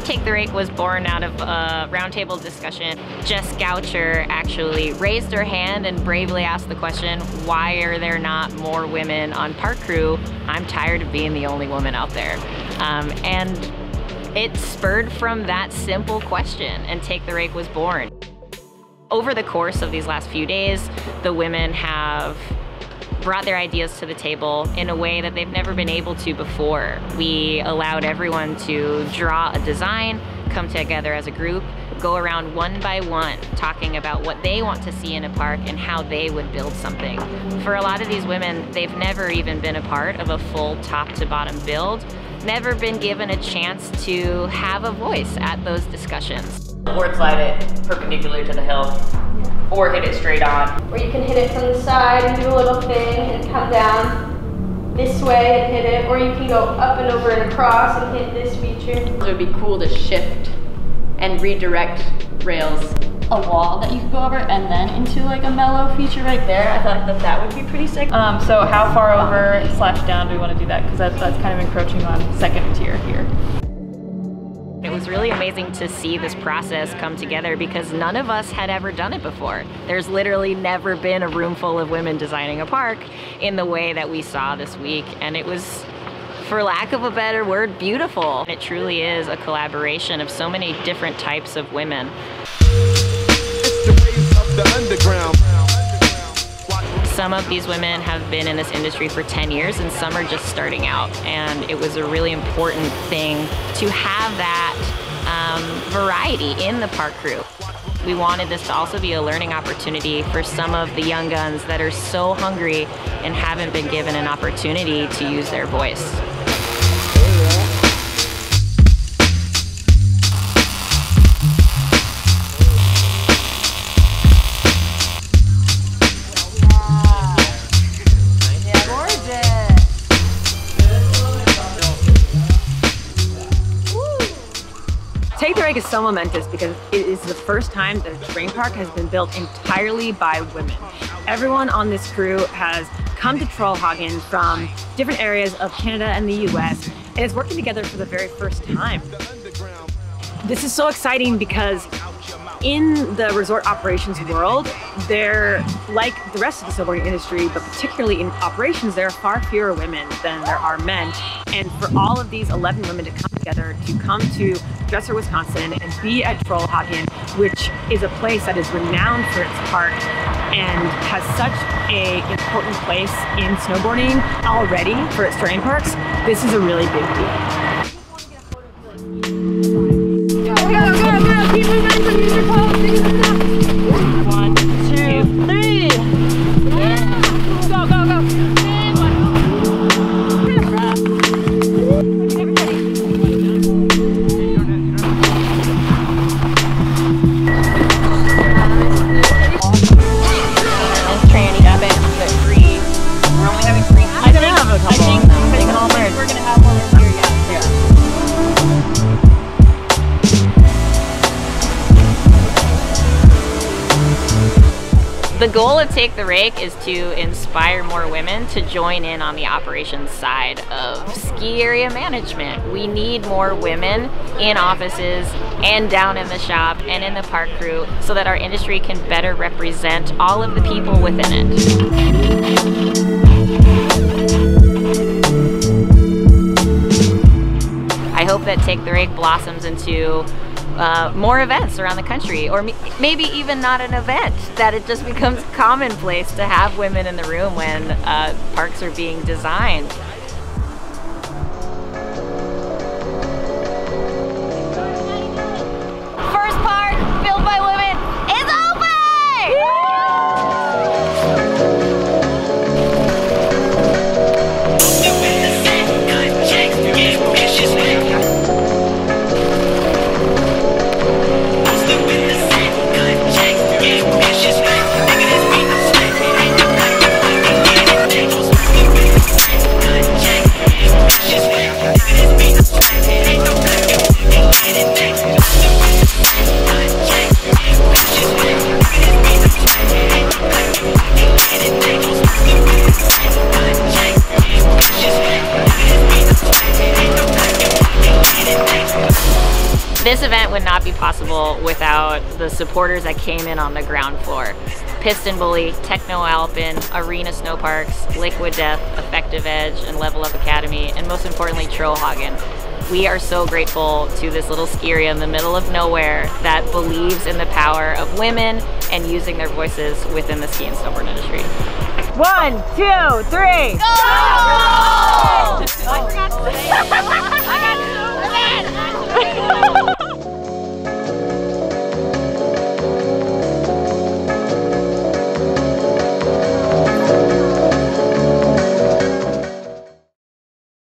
Take the Rake was born out of a roundtable discussion. Jess Goucher actually raised her hand and bravely asked the question, why are there not more women on park crew? I'm tired of being the only woman out there. Um, and it spurred from that simple question and Take the Rake was born. Over the course of these last few days, the women have brought their ideas to the table in a way that they've never been able to before. We allowed everyone to draw a design, come together as a group, go around one by one talking about what they want to see in a park and how they would build something. For a lot of these women, they've never even been a part of a full top to bottom build, never been given a chance to have a voice at those discussions. Or slide it perpendicular to the hill or hit it straight on. Or you can hit it from the side and do a little thing and come down this way and hit it, or you can go up and over and across and hit this feature. It would be cool to shift and redirect rails. A wall that you could go over and then into like a mellow feature right there. I thought that that would be pretty sick. Um, so how far over slash down do we want to do that? Because that, that's kind of encroaching on second tier here. Was really amazing to see this process come together because none of us had ever done it before. There's literally never been a room full of women designing a park in the way that we saw this week and it was for lack of a better word, beautiful. It truly is a collaboration of so many different types of women. Some of these women have been in this industry for 10 years and some are just starting out. And it was a really important thing to have that um, variety in the park crew. We wanted this to also be a learning opportunity for some of the young guns that are so hungry and haven't been given an opportunity to use their voice. The is so momentous because it is the first time that a terrain park has been built entirely by women. Everyone on this crew has come to Trollhaugen from different areas of Canada and the US and is working together for the very first time. This is so exciting because in the resort operations world, they're like the rest of the snowboarding industry, but particularly in operations, there are far fewer women than there are men. And for all of these 11 women to come together, to come to Dresser, Wisconsin, and be at Troll Trollhaugen, which is a place that is renowned for its park and has such a important place in snowboarding already for its terrain parks, this is a really big deal. Two, The goal of Take the Rake is to inspire more women to join in on the operations side of ski area management. We need more women in offices and down in the shop and in the park crew so that our industry can better represent all of the people within it. I hope that Take the Rake blossoms into uh, more events around the country, or maybe even not an event, that it just becomes commonplace to have women in the room when uh, parks are being designed. This event would not be possible without the supporters that came in on the ground floor. Pisten Bully, TechnoAlpin, Arena Snowparks, Liquid Death, Effective Edge, and Level Up Academy, and most importantly, Trollhaugen. We are so grateful to this little ski area in the middle of nowhere that believes in the power of women and using their voices within the ski and snowboard industry. One, two, three. Go! To say.